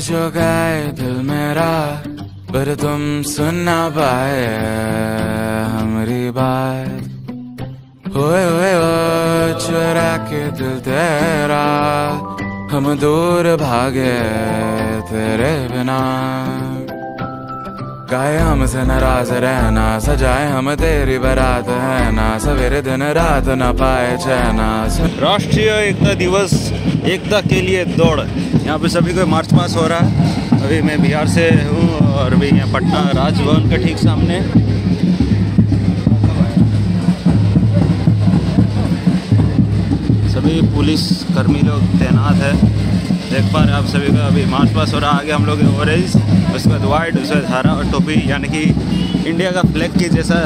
चुकाए दिल मेरा, पर तुम सुन ना पाए हमारी बात। होए होए हो चुरा के दिल तेरा, हम दूर भागे तेरे बिना। गाए हमसे नाराज़ रहना, सजाए हम तेरी बारात है ना, सवेरे दिन रात न पाए चैना। राष्ट्रीय एकता दिवस, एकता के लिए दौड़। यहाँ पे सभी को मार्च पास हो रहा है। अभी मैं बिहार से हूँ और अभी यहाँ पटना राजभवन के ठीक सामने। सभी पुलिस कर्मी लोग तैनात है। देख पा रहे आप सभी का, अभी मार्च पास हो रहा है आगे हम लोग ऑरेंज उसके बाद वाइट उसके बाद हरा और टोपी यानी कि इंडिया का फ्लैग की जैसा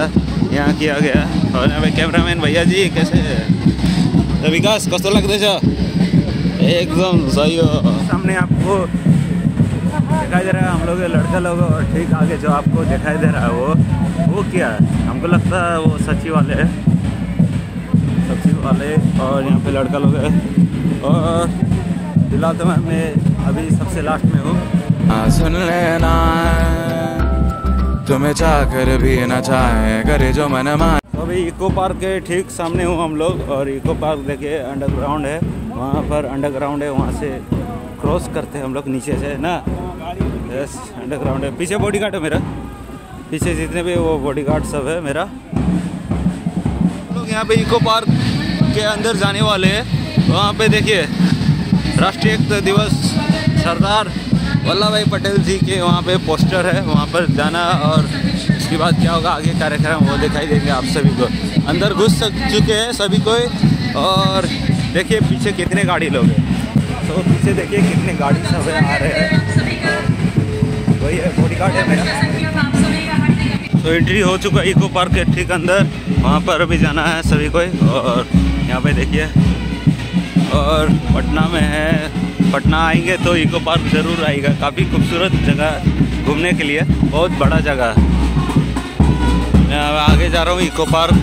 यहाँ किया गया और यहाँ पे कैमरामैन भैया जी, कैसे विकास कस्तो लाग्दैछ एकदम सही हो। सामने आपको दिखाई दे रहा है, हम लोग लड़का लोग और ठीक आगे जो आपको दिखाई दे रहा है वो वो क्या है? हमको लगता है वो सची वाले है। सब्ज़ी वाले और यहाँ पे लड़का लोग है। और फ़िलहाल तो मैं अभी सबसे लास्ट में हूँ। हाँ, सुन लेना तुम्हें चाह कर भी न चाहे करे जो मन मान तो अभी इको पार्क के ठीक सामने हूँ हम लोग और इको पार्क देखिए अंडरग्राउंड है वहाँ पर अंडरग्राउंड है वहाँ से क्रॉस करते हैं हम लोग नीचे से ना? यस अंडरग्राउंड है। पीछे बॉडी गार्ड है मेरा। पीछे जितने भी वो बॉडी गार्ड सब है मेरा। लोग यहाँ पे इको पार्क के अंदर जाने वाले हैं। वहाँ पे देखिए राष्ट्रीय एकता दिवस, सरदार वल्लभ भाई पटेल जी के वहाँ पे पोस्टर है, वहाँ पर जाना और उसके बाद क्या होगा, आगे कार्यक्रम वो दिखाई देंगे आप सभी को। अंदर घुस सक, चुके हैं सभी कोई और देखिए पीछे कितने गाड़ी लोग हैं। तो पीछे देखिए कितने गाड़ी सब आ रहे हैं। वही है बॉडी गार्ड है मेरा। तो एंट्री हो चुका है इको पार्क के ठीक अंदर। वहाँ पर अभी जाना है सभी को और यहाँ पे देखिए। और पटना में है। पटना आएँगे तो इको पार्क ज़रूर आएगा। काफ़ी खूबसूरत जगह घूमने के लिए। बहुत बड़ा जगह। है मैं आगे जा रहा हूँ इको पार्क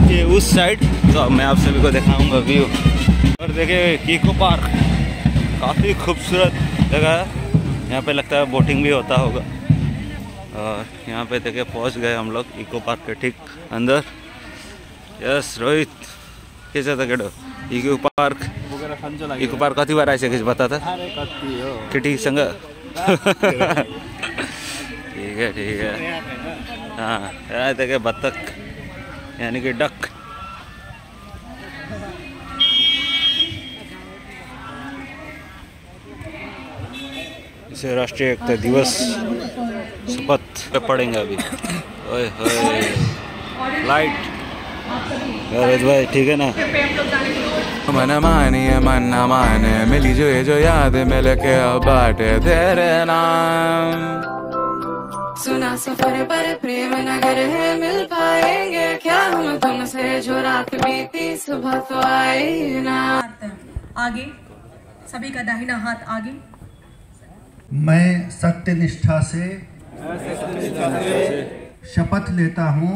के उस साइड। तो मैं आप सभी को दिखाऊँगा व्यू। और देखिए इको पार्क काफ़ी खूबसूरत जगह है। यहाँ पे लगता है बोटिंग भी होता होगा। और यहाँ पे देखिए, पहुँच गए हम लोग इको पार्क के ठीक अंदर। यस, रोहित के छ त केटो इको पार्क। इको पार्क कति बार आइसकेपछि बता त केटीसँग ठीक है ठीक है। हाँ यहाँ देखे बत्तख, यानी कि डक। इसे राष्ट्रीय एकता दिवस शपथ पे पढ़ेंगे अभी। ओए होए। लाइट। अरे भाई, ठीक है ना? मन मानिए मन न माने मिली जो ये जो याद मिल के अब बाटे तेरे नाम। सुना सफ़र पर प्रेम नगर है मिल पाएँगे क्या हम? तुमसे जो रात बीती सुबह तो आई ना। आगे सभी का दाहिना हाथ आगे। मैं सत्य निष्ठा से शपथ लेता हूँ।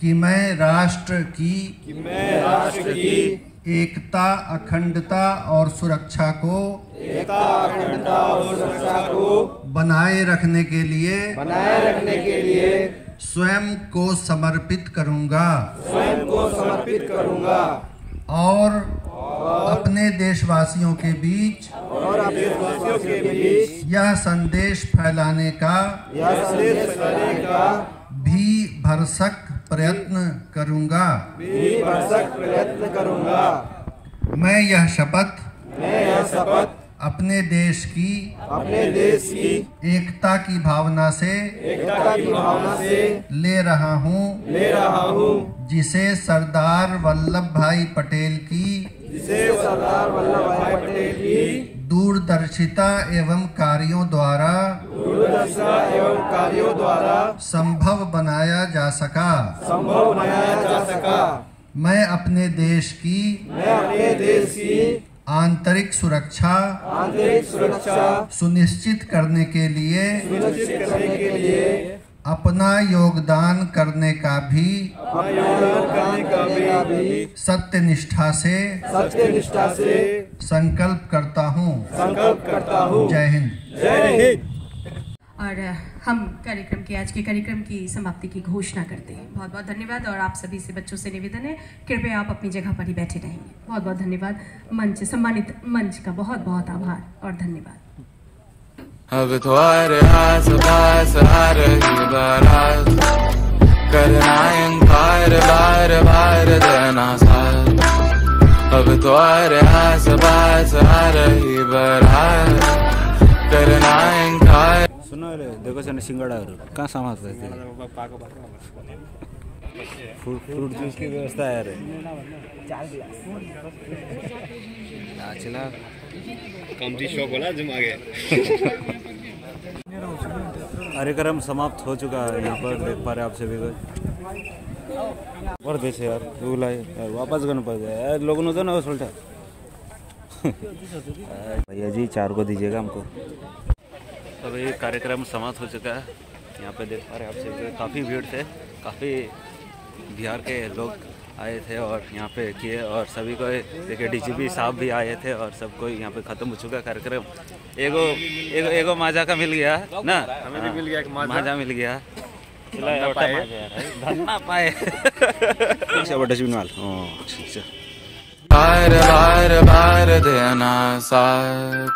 कि मैं राष्ट्र की कि मैं राष्ट्र की एकता अखंडता और सुरक्षा को बनाए रखने के लिए बनाए रखने के लिए स्वयं को समर्पित करूँगा। स्वयं को समर्पित करूँगा। और अपने देशवासियों के बीच और अपने देशवासियों के बीच यह संदेश फैलाने का यह संदेश फैलाने का भी भरसक प्रयत्न करूँगा। प्रयत्न करूँगा। मैं यह शपथ मैं यह शपथ अपने देश की अपने देश की एकता की भावना से एकता की भावना से ले रहा हूँ। ले रहा हूँ। जिसे सरदार वल्लभ भाई पटेल की जिसे सरदार वल्लभ भाई पटेल की दूरदर्शिता एवं कार्यों द्वारा दूरदर्शिता एवं कार्यों द्वारा संभव बनाया जा सका। संभव बनाया जा सका। मैं अपने देश की मैं अपने देश की आंतरिक सुरक्षा आंतरिक सुरक्षा सुनिश्चित करने के लिए सुनिश्चित करने के लिए अपना योगदान करने का भी सत्य निष्ठा से सत्य निष्ठा से संकल्प करता हूँ। संकल्प करता हूँ। जय हिंद। जय हिंद। और हम कार्यक्रम के आज के कार्यक्रम की समाप्ति की घोषणा करते हैं। बहुत बहुत धन्यवाद और आप सभी से बच्चों से निवेदन है कृपया आप अपनी जगह पर ही बैठे रहेंगे बहुत बहुत धन्यवाद। मंच सम्मानित मंच का बहुत बहुत आभार और धन्यवाद। अब तुम्हारे आस पास आ रही बारात करना इनकार बार बार देना साथ। अब तुम्हारे आस पास आ रही बारात करना इनकार। सुनो रे देखो सिङ्गडाहरू कहाँ समात्छ त्यो फ्रुट फ्रुट जुसकी व्यवस्था है रे कार्यक्रम समाप्त हो चुका है। यहाँ पर देख पा रहे आप सभी को। पर्दैछ यार उसलाई यार वापस गर्नु पर्छ यार लोगन हुँदैन होस् उल्टा। भैया जी चार को दीजिएगा हमको। तो अभी कार्यक्रम समाप्त हो चुका है। यहाँ पे देख पा रहे हैं आप सभी काफ़ी भीड़ थे काफ़ी बिहार के लोग आए थे और यहाँ पे किए और सभी को देखिए डीजीपी साहब भी आए थे और सबको यहाँ पे ख़त्म हो चुका कार्यक्रम। एगो एगो एगो माजा का मिल गया ना? हमें भी मिल गया एक माजा मिल गया। धन्ना पाए। डस्टबिन वाल। बार बार बार देना साथ।